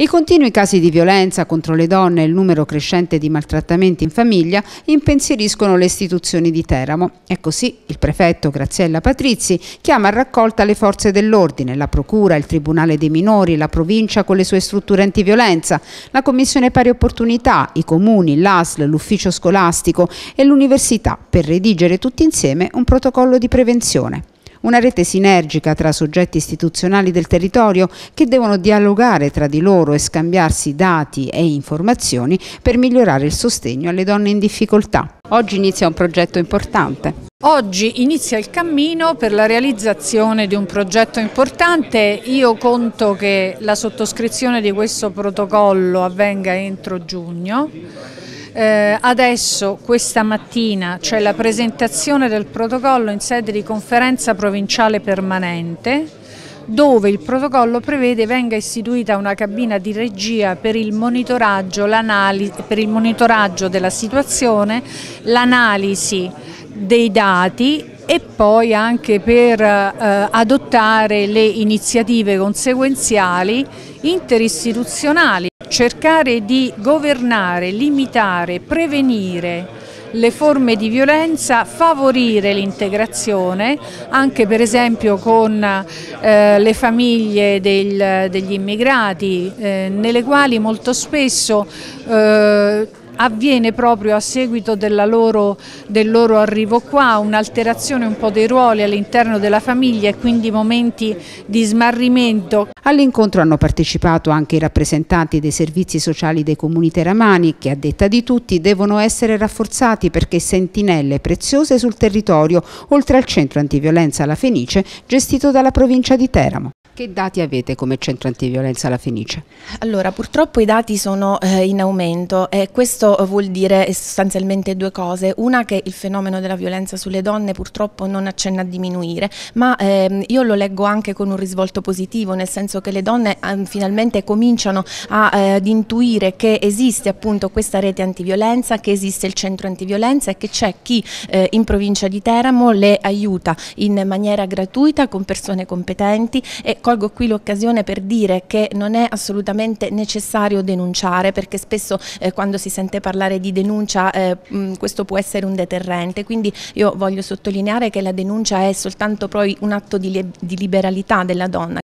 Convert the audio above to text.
I continui casi di violenza contro le donne e il numero crescente di maltrattamenti in famiglia impensieriscono le istituzioni di Teramo. E così il prefetto Graziella Patrizi chiama a raccolta le forze dell'ordine, la procura, il tribunale dei minori, la provincia con le sue strutture antiviolenza, la commissione pari opportunità, i comuni, l'ASL, l'ufficio scolastico e l'università per redigere tutti insieme un protocollo di prevenzione una rete sinergica tra soggetti istituzionali del territorio che devono dialogare tra di loro e scambiarsi dati e informazioni per migliorare il sostegno alle donne in difficoltà. Oggi inizia un progetto importante. Oggi inizia il cammino per la realizzazione di un progetto importante. Io conto che la sottoscrizione di questo protocollo avvenga entro giugno. Eh, adesso questa mattina c'è la presentazione del protocollo in sede di conferenza provinciale permanente dove il protocollo prevede venga istituita una cabina di regia per il monitoraggio, per il monitoraggio della situazione, l'analisi dei dati e poi anche per eh, adottare le iniziative conseguenziali interistituzionali cercare di governare, limitare, prevenire le forme di violenza, favorire l'integrazione anche per esempio con eh, le famiglie del, degli immigrati eh, nelle quali molto spesso eh, avviene proprio a seguito loro, del loro arrivo qua, un'alterazione un po' dei ruoli all'interno della famiglia e quindi momenti di smarrimento. All'incontro hanno partecipato anche i rappresentanti dei servizi sociali dei comuni teramani che a detta di tutti devono essere rafforzati perché sentinelle preziose sul territorio oltre al centro antiviolenza La Fenice gestito dalla provincia di Teramo. Che dati avete come centro antiviolenza La Fenice? Allora, purtroppo i dati sono eh, in aumento e questo vuol dire sostanzialmente due cose. Una che il fenomeno della violenza sulle donne purtroppo non accenna a diminuire, ma ehm, io lo leggo anche con un risvolto positivo, nel senso che le donne eh, finalmente cominciano a, eh, ad intuire che esiste appunto questa rete antiviolenza, che esiste il centro antiviolenza e che c'è chi eh, in provincia di Teramo le aiuta in maniera gratuita con persone competenti e colgo qui l'occasione per dire che non è assolutamente necessario denunciare perché spesso eh, quando si sente parlare di denuncia eh, mh, questo può essere un deterrente, quindi io voglio sottolineare che la denuncia è soltanto poi un atto di, di liberalità della donna